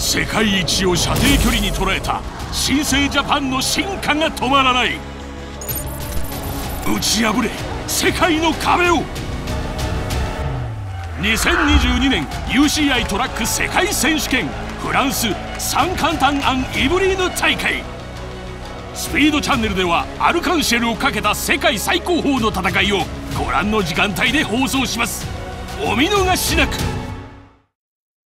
世界一を射程距離に捉えた新生ジャパンの進化が止まらない。打ち破れ世界の壁を。2022年 UCI トラック世界選手権フランスサンカンタン・アン・イブリーヌ大会。スピードチャンネルではアルカンシェルをかけた世界最高峰の戦いをご覧の時間帯で放送します。お見逃しなく。